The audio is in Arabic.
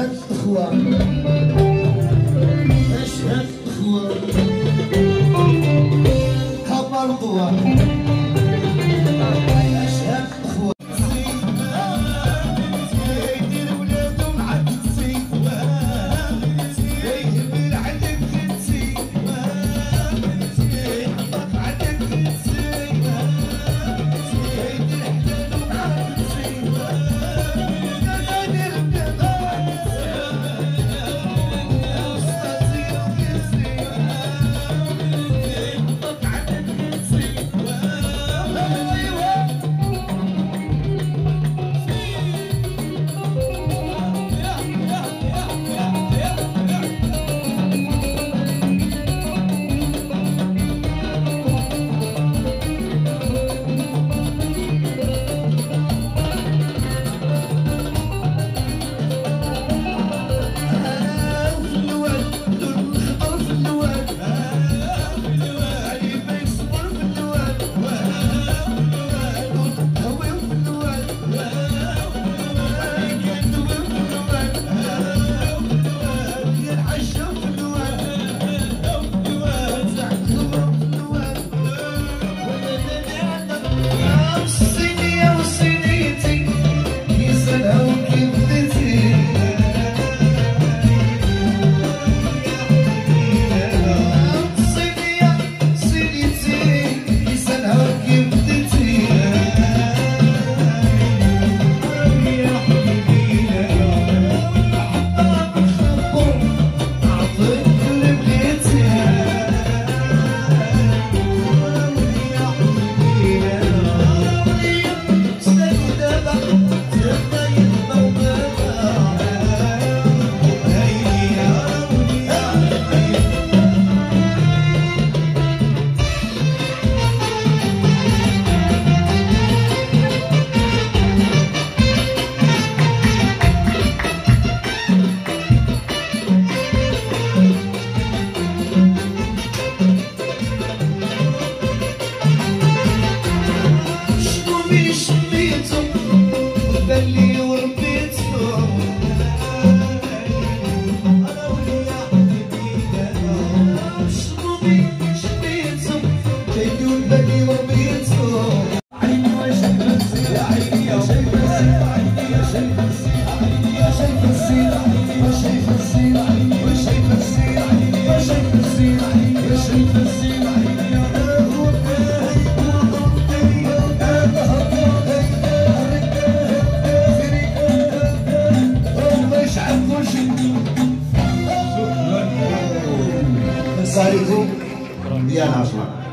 أشهد اخوه أشهد اخوه Facebook y al asma.